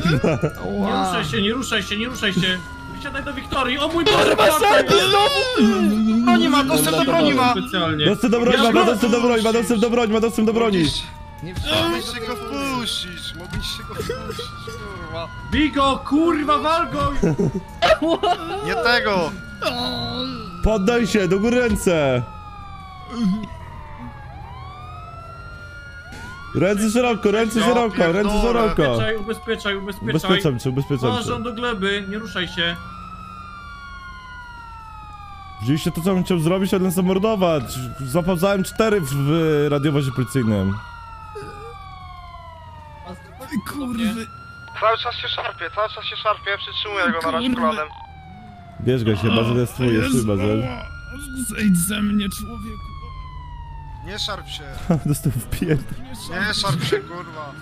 kurwa. Nie ruszaj się, nie ruszaj się, nie ruszaj się. Wsiadaj do Wiktorii, o mój Boże, Kurwa, patrz, Sergi jest. znowu! Broni ma, dostęp do broni ma! Specjalnie. Dostęp do broni, ma, ma dostęp do broni, ma dostęp do broni, ma dostęp do broni. Nie Mogliście go wpuścić, mogliście go wpuścić, kurwa. Bigo, kurwa, walgo! Nie tego! Poddaj się, do góry ręce. Ręce szeroko, ręce Ja szeroko, ręce pierdolę. szeroko. Ubezpieczaj, ubezpieczaj, ubezpieczaj. Ubezpieczam cię, ubezpieczam cię. Do gleby, nie ruszaj się. Wzięliście to, co bym chciał zrobić, ale zamordować. Zapałzałem cztery w, w radiowozie policyjnym. Kurwy. Cały czas się szarpie, cały czas się szarpie, przytrzymuję go na razie Kurwa. kolanem. Bierz go się, bazel jest twój, jest twój bazel. Zejdź ze mnie, człowieku. Nie szarp się, Dostał w pierd... nie szarp się, kurwa.